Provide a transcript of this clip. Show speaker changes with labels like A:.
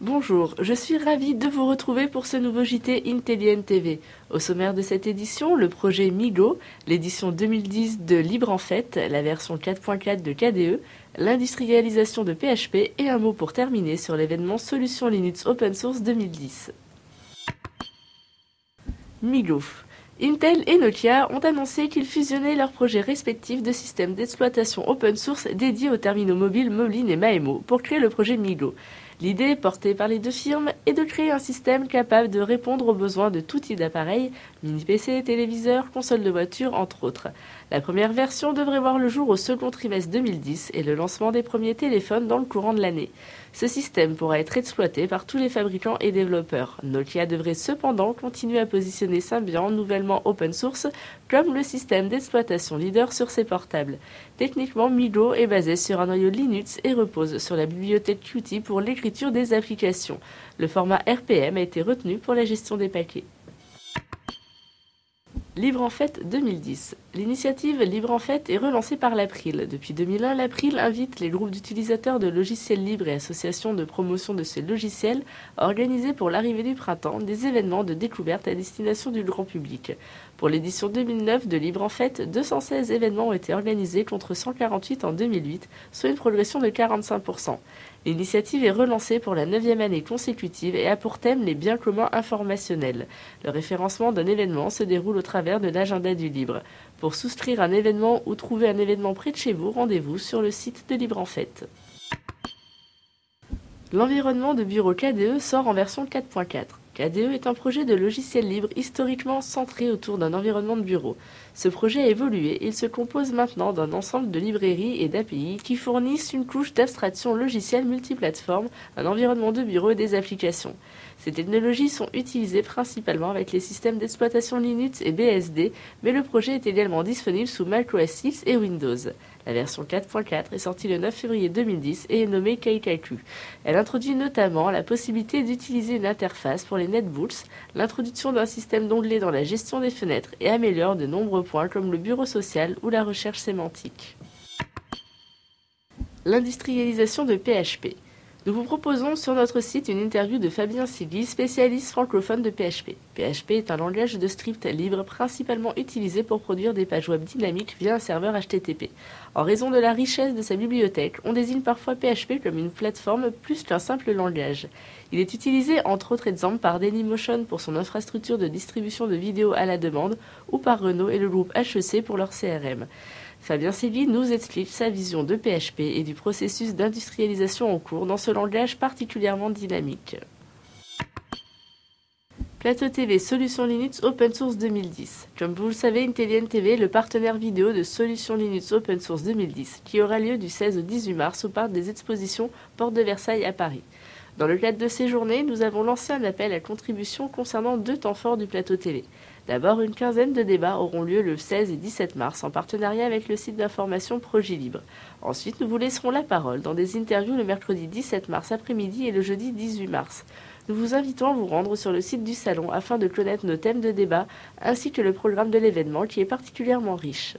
A: Bonjour, je suis ravie de vous retrouver pour ce nouveau JT Intelligent TV. Au sommaire de cette édition, le projet MIGO, l'édition 2010 de Libre en Fête, la version 4.4 de KDE, l'industrialisation de PHP et un mot pour terminer sur l'événement Solution Linux Open Source 2010. MIGO. Intel et Nokia ont annoncé qu'ils fusionnaient leurs projets respectifs de systèmes d'exploitation open source dédiés aux terminaux mobiles Moline et Maemo pour créer le projet MIGO. L'idée, portée par les deux firmes, est de créer un système capable de répondre aux besoins de tout type d'appareils, mini-PC, téléviseurs, consoles de voiture, entre autres. La première version devrait voir le jour au second trimestre 2010 et le lancement des premiers téléphones dans le courant de l'année. Ce système pourra être exploité par tous les fabricants et développeurs. Nokia devrait cependant continuer à positionner Symbian, nouvellement open source, comme le système d'exploitation leader sur ses portables. Techniquement, Migo est basé sur un noyau Linux et repose sur la bibliothèque Qt pour l'écriture des applications. Le format RPM a été retenu pour la gestion des paquets. Libre en Fête 2010. L'initiative Libre en Fête est relancée par l'April. Depuis 2001, l'April invite les groupes d'utilisateurs de logiciels libres et associations de promotion de ces logiciels à organiser pour l'arrivée du printemps des événements de découverte à destination du grand public. Pour l'édition 2009 de Libre en Fête, 216 événements ont été organisés contre 148 en 2008, soit une progression de 45%. L'initiative est relancée pour la neuvième année consécutive et a pour thème les biens communs informationnels. Le référencement d'un événement se déroule au travers de l'agenda du libre. Pour souscrire un événement ou trouver un événement près de chez vous, rendez-vous sur le site de Libre en Fête. L'environnement de bureau KDE sort en version 4.4. KDE est un projet de logiciel libre historiquement centré autour d'un environnement de bureau. Ce projet a évolué et il se compose maintenant d'un ensemble de librairies et d'API qui fournissent une couche d'abstraction logicielle multiplateforme, un environnement de bureau et des applications. Ces technologies sont utilisées principalement avec les systèmes d'exploitation Linux et BSD, mais le projet est également disponible sous Mac OS X et Windows. La version 4.4 est sortie le 9 février 2010 et est nommée Keikaku. Elle introduit notamment la possibilité d'utiliser une interface pour les netbooks, l'introduction d'un système d'onglets dans la gestion des fenêtres et améliore de nombreux points comme le bureau social ou la recherche sémantique. L'industrialisation de PHP. Nous vous proposons sur notre site une interview de Fabien Sigli, spécialiste francophone de PHP. PHP est un langage de script libre principalement utilisé pour produire des pages web dynamiques via un serveur HTTP. En raison de la richesse de sa bibliothèque, on désigne parfois PHP comme une plateforme plus qu'un simple langage. Il est utilisé entre autres exemples par Dailymotion pour son infrastructure de distribution de vidéos à la demande ou par Renault et le groupe HEC pour leur CRM. Fabien Sylvie nous explique sa vision de PHP et du processus d'industrialisation en cours dans ce langage particulièrement dynamique. Plateau TV Solution Linux Open Source 2010. Comme vous le savez, Intelligent TV est le partenaire vidéo de Solution Linux Open Source 2010 qui aura lieu du 16 au 18 mars au parc des expositions Porte de Versailles à Paris. Dans le cadre de ces journées, nous avons lancé un appel à contribution concernant deux temps forts du plateau télé. D'abord, une quinzaine de débats auront lieu le 16 et 17 mars en partenariat avec le site d'information Projet Libre. Ensuite, nous vous laisserons la parole dans des interviews le mercredi 17 mars après-midi et le jeudi 18 mars. Nous vous invitons à vous rendre sur le site du salon afin de connaître nos thèmes de débat ainsi que le programme de l'événement qui est particulièrement riche.